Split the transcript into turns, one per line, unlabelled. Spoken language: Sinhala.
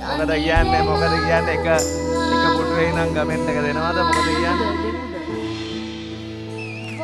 ඇවිදින් බලාලා ගියනම් හිතට නෑ වේදනා තව එකපාරක් ඇවිදින් බලාලා ගියනම් හිතට නෑ වේදනා කියලා ගාතා මතකයි කවිමාලා
මොකද කියන්නේ? මොකද කියන්නේ? එක එක පුටුවේ ඉඳන් ගමෙන් එක දෙනවද? මොකද කියන්නේ?